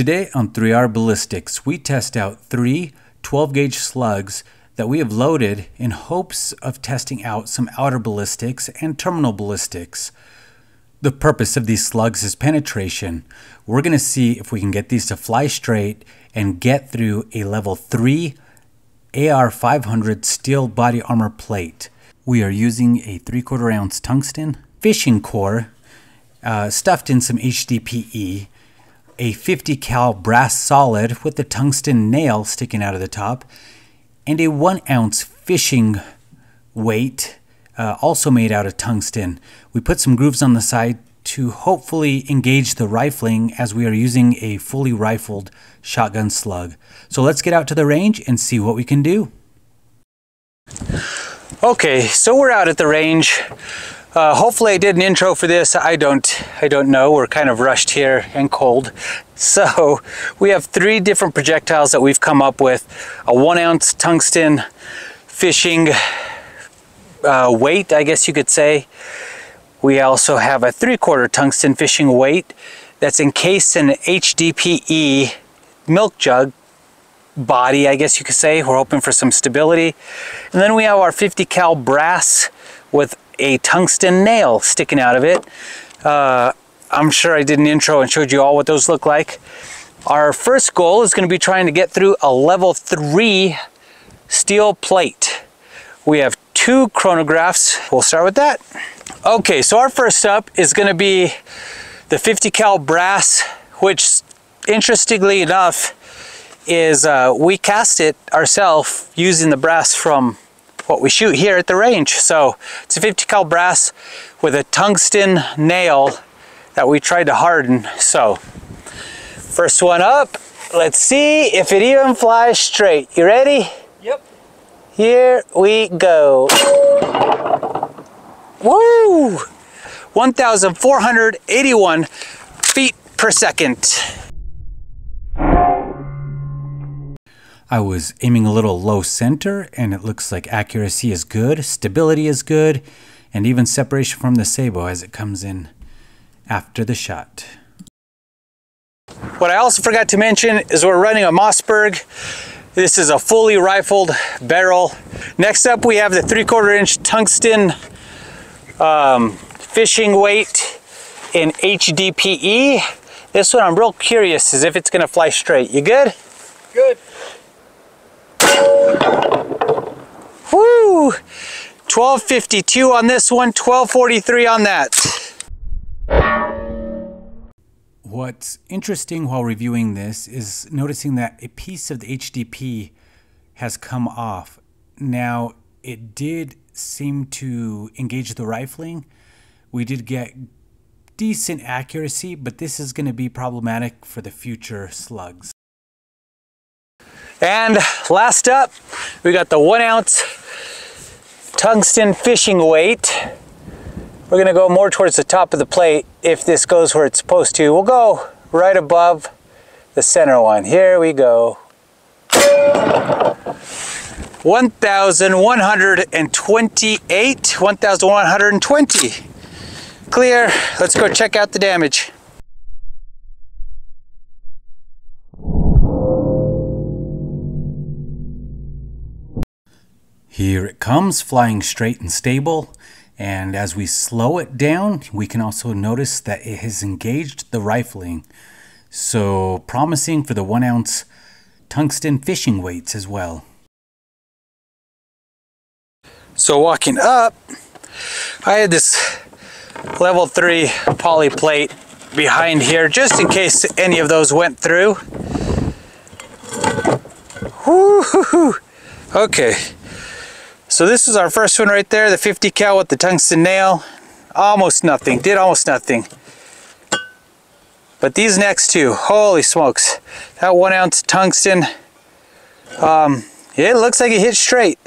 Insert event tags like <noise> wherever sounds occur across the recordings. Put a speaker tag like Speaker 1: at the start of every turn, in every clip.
Speaker 1: Today on 3R Ballistics, we test out three 12 gauge slugs that we have loaded in hopes of testing out some outer ballistics and terminal ballistics. The purpose of these slugs is penetration. We're going to see if we can get these to fly straight and get through a level 3 AR 500 steel body armor plate. We are using a 3 quarter ounce tungsten fishing core uh, stuffed in some HDPE a 50 cal brass solid with a tungsten nail sticking out of the top, and a 1 ounce fishing weight, uh, also made out of tungsten. We put some grooves on the side to hopefully engage the rifling as we are using a fully rifled shotgun slug. So let's get out to the range and see what we can do. Okay, so we're out at the range. Uh, hopefully I did an intro for this. I don't, I don't know. We're kind of rushed here and cold. <laughs> So we have three different projectiles that we've come up with. A one ounce tungsten fishing uh, weight, I guess you could say. We also have a three quarter tungsten fishing weight that's encased in an HDPE milk jug body, I guess you could say. We're hoping for some stability. And then we have our 50 cal brass with a tungsten nail sticking out of it. Uh, I'm sure I did an intro and showed you all what those look like. Our first goal is going to be trying to get through a level 3 steel plate. We have two chronographs. We'll start with that. Okay, so our first up is going to be the 50 cal brass, which interestingly enough is uh, we cast it ourselves using the brass from what we shoot here at the range. So it's a 50 cal brass with a tungsten nail that we tried to harden. So first one up, let's see if it even flies straight. You ready?
Speaker 2: Yep.
Speaker 1: Here we go. Woo! 1,481 feet per second. I was aiming a little low center and it looks like accuracy is good, stability is good, and even separation from the sabot as it comes in after the shot. What I also forgot to mention is we're running a Mossberg. This is a fully rifled barrel. Next up we have the 3 quarter inch tungsten um, fishing weight in HDPE. This one I'm real curious as if it's gonna fly straight. You good?
Speaker 2: Good.
Speaker 1: Woo! 1252 on this one, 1243 on that. What's interesting while reviewing this is noticing that a piece of the HDP has come off. Now, it did seem to engage the rifling. We did get decent accuracy, but this is going to be problematic for the future slugs. And last up, we got the one ounce tungsten fishing weight. We're gonna go more towards the top of the plate if this goes where it's supposed to. We'll go right above the center one. Here we go. 1,128, 1,120. Clear, let's go check out the damage. Here it comes, flying straight and stable. And as we slow it down, we can also notice that it has engaged the rifling. So promising for the one ounce tungsten fishing weights as well. So walking up, I had this level three poly plate behind here just in case any of those went through. Woo-hoo-hoo. Okay, so this is our first one right there, the 50 cal with the tungsten nail. Almost nothing, did almost nothing. But these next two, holy smokes. That one ounce tungsten, um, it looks like it hit straight.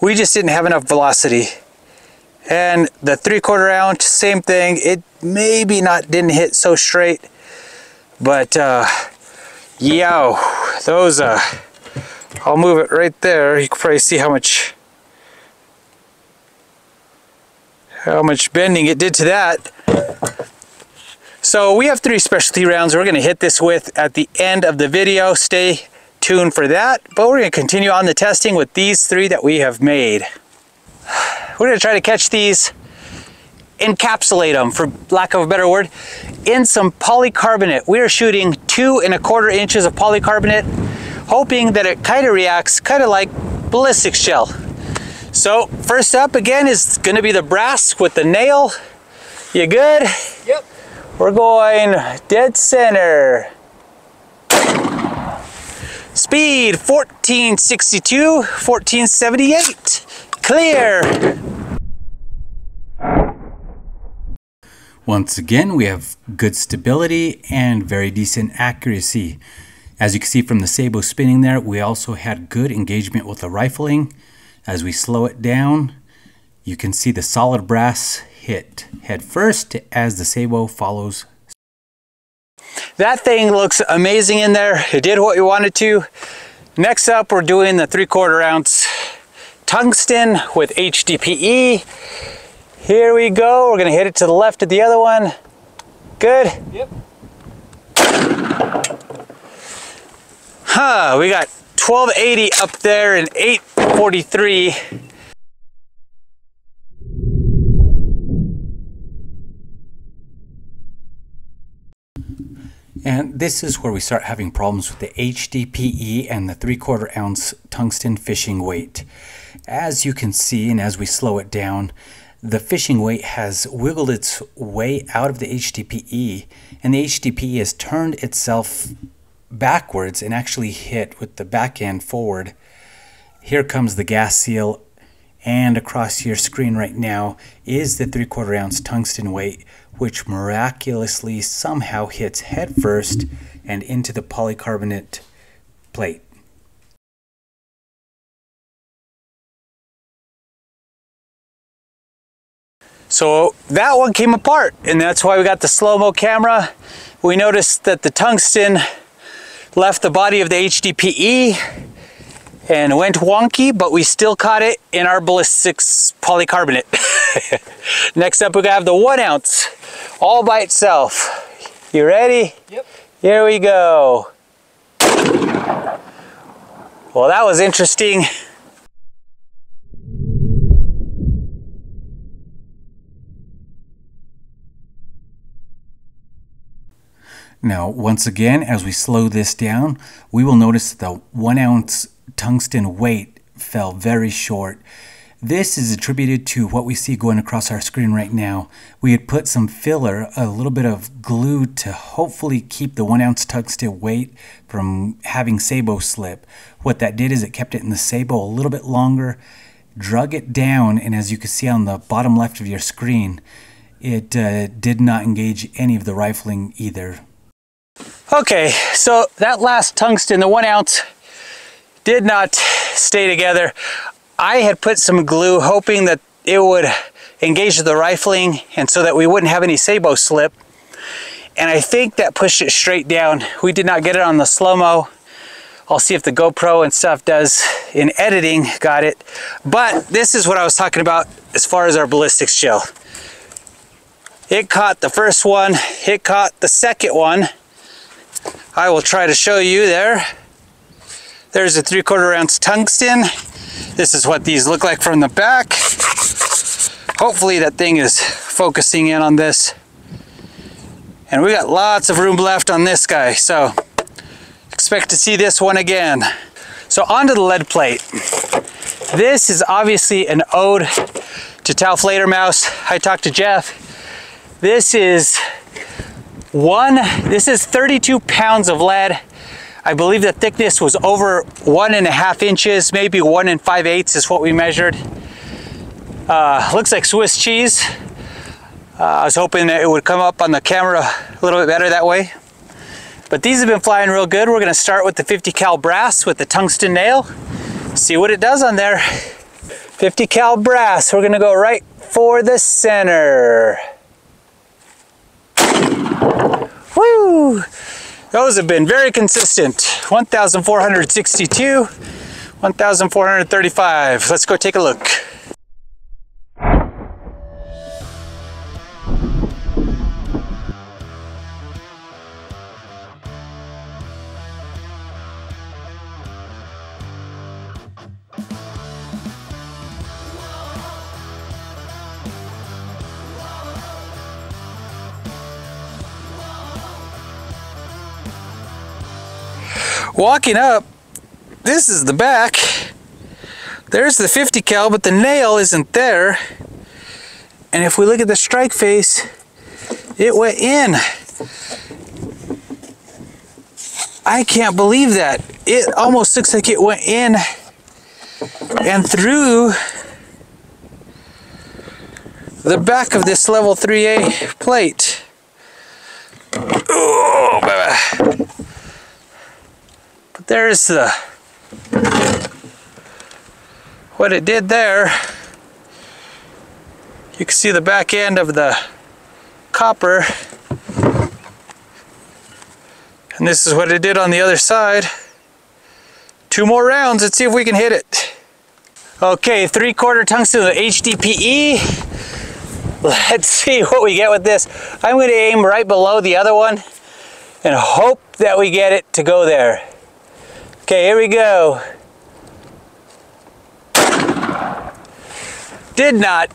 Speaker 1: We just didn't have enough velocity. And the three quarter ounce, same thing. It maybe not didn't hit so straight, but uh, yo, those, uh, I'll move it right there. You can probably see how much how much bending it did to that. So we have three specialty rounds we're gonna hit this with at the end of the video. Stay tuned for that, but we're gonna continue on the testing with these three that we have made. We're gonna try to catch these, encapsulate them, for lack of a better word, in some polycarbonate. We are shooting two and a quarter inches of polycarbonate, hoping that it kind of reacts kind of like ballistic gel. So first up again is gonna be the brass with the nail. You good?
Speaker 2: Yep.
Speaker 1: We're going dead center. Speed 1462, 1478. Clear. Once again, we have good stability and very decent accuracy. As you can see from the sabot spinning there, we also had good engagement with the rifling. As we slow it down, you can see the solid brass hit head first as the sabot follows. That thing looks amazing in there. It did what we wanted to. Next up, we're doing the three quarter ounce tungsten with HDPE. Here we go. We're gonna hit it to the left of the other one. Good?
Speaker 2: Yep.
Speaker 1: Huh, we got 1280 up there and 843. And this is where we start having problems with the HDPE and the three quarter ounce tungsten fishing weight. As you can see, and as we slow it down, the fishing weight has wiggled its way out of the HDPE, and the HDPE has turned itself backwards and actually hit with the back end forward. Here comes the gas seal, and across your screen right now is the three quarter ounce tungsten weight, which miraculously somehow hits headfirst and into the polycarbonate plate. So that one came apart and that's why we got the slow-mo camera. We noticed that the tungsten left the body of the HDPE and went wonky, but we still caught it in our ballistics polycarbonate. <laughs> Next up, we have the one ounce all by itself. You ready?
Speaker 2: Yep.
Speaker 1: Here we go. Well, that was interesting. Now, once again, as we slow this down, we will notice that the one ounce tungsten weight fell very short. This is attributed to what we see going across our screen right now. We had put some filler, a little bit of glue to hopefully keep the one ounce tungsten weight from having sabot slip. What that did is it kept it in the sabot a little bit longer, drug it down, and as you can see on the bottom left of your screen, it uh, did not engage any of the rifling either. Okay, so that last tungsten, the one ounce, did not stay together. I had put some glue hoping that it would engage the rifling and so that we wouldn't have any sabot slip. And I think that pushed it straight down. We did not get it on the slow-mo. I'll see if the GoPro and stuff does in editing got it. But this is what I was talking about as far as our ballistics gel. It caught the first one, it caught the second one, I will try to show you there. There's a three quarter ounce tungsten. This is what these look like from the back. Hopefully that thing is focusing in on this. And we got lots of room left on this guy, so expect to see this one again. So onto the lead plate. This is obviously an ode to Taofledermaus. I talked to Jeff. This is one, this is 32 pounds of lead. I believe the thickness was over one and a half inches, maybe one and five eighths is what we measured. Uh, looks like Swiss cheese. Uh, I was hoping that it would come up on the camera a little bit better that way. But these have been flying real good. We're gonna start with the 50 cal brass with the tungsten nail. See what it does on there. 50 cal brass, we're gonna go right for the center. Those have been very consistent. 1,462, 1,435. Let's go take a look. Walking up, this is the back. There's the 50 cal, but the nail isn't there. And if we look at the strike face, it went in. I can't believe that. It almost looks like it went in and through the back of this level 3A plate. Oh, baby. But there's the what it did there. You can see the back end of the copper. And this is what it did on the other side. Two more rounds, let's see if we can hit it. Okay, three quarter tungsten with HDPE. Let's <laughs> see what we get with this. I'm going to aim right below the other one and hope that we get it to go there. Okay, here we go. Did not.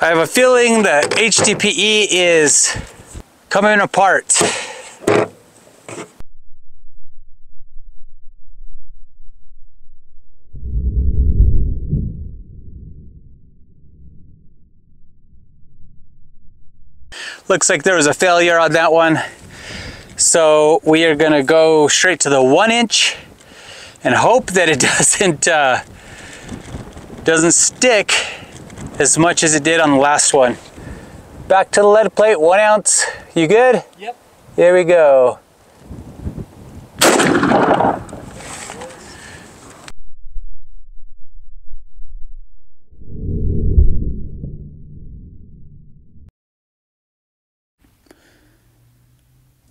Speaker 1: I have a feeling that HDPE is coming apart. Looks like there was a failure on that one. So we are gonna go straight to the one inch and hope that it <laughs> doesn't uh, doesn't stick as much as it did on the last one. Back to the lead plate, one ounce. You good?
Speaker 2: Yep.
Speaker 1: Here we go.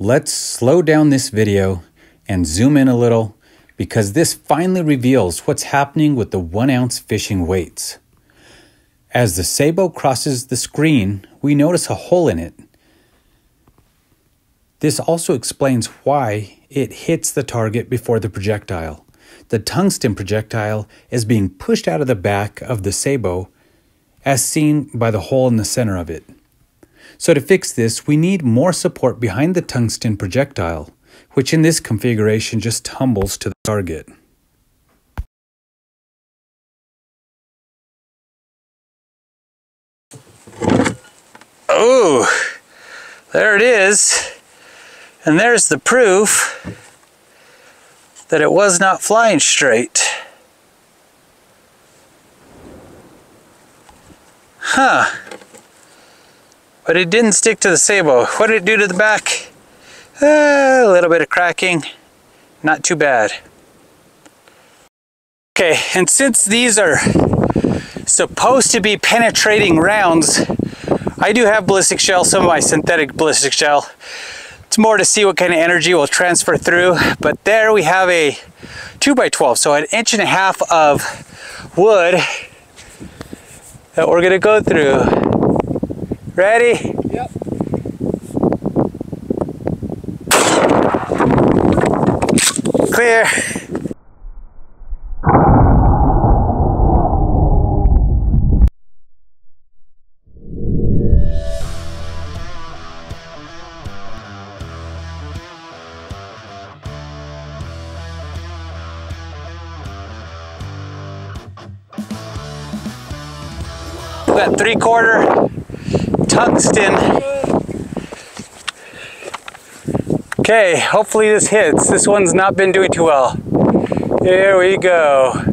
Speaker 3: Let's slow down this video and zoom in a little because this finally reveals what's happening with the one ounce fishing weights. As the Sabot crosses the screen, we notice a hole in it. This also explains why it hits the target before the projectile. The tungsten projectile is being pushed out of the back of the Sabot, as seen by the hole in the center of it. So to fix this, we need more support behind the tungsten projectile, which in this configuration just tumbles to the target.
Speaker 1: Oh, there it is. And there's the proof that it was not flying straight. Huh. But it didn't stick to the sabot. What did it do to the back? Uh, a little bit of cracking. Not too bad. Okay, and since these are supposed to be penetrating rounds, I do have ballistic gel, some of my synthetic ballistic gel. It's more to see what kind of energy will transfer through, but there we have a 2 by 12 so an inch and a half of wood that we're gonna go through. Ready?
Speaker 2: Yep.
Speaker 1: Clear. That three quarter tungsten. Okay, hopefully this hits. This one's not been doing too well. Here we go.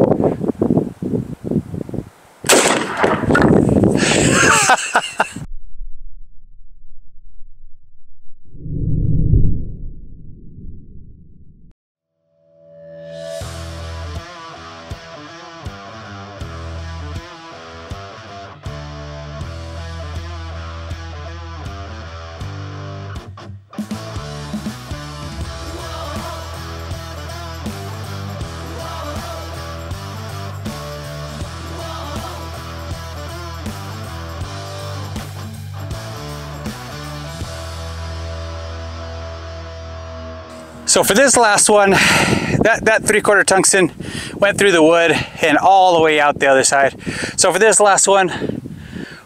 Speaker 1: So for this last one, that, that three quarter tungsten went through the wood and all the way out the other side. So for this last one,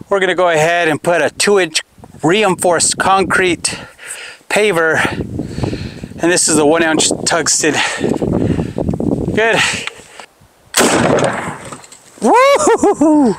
Speaker 1: we're gonna go ahead and put a two inch reinforced concrete paver And this is a one ounce tungsten. Good. Woo!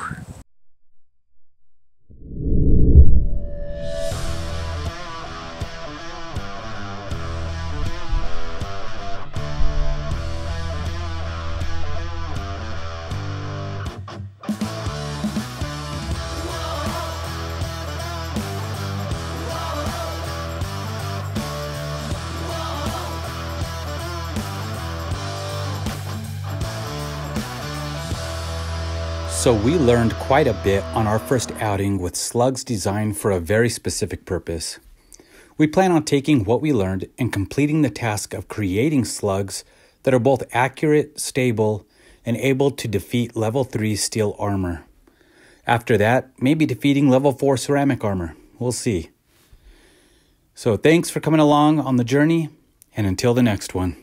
Speaker 3: So, we learned quite a bit on our first outing with slugs designed for a very specific purpose. We plan on taking what we learned and completing the task of creating slugs that are both accurate, stable, and able to defeat level 3 steel armor. After that, maybe defeating level 4 ceramic armor. We'll see. So, thanks for coming along on the journey, and until the next one.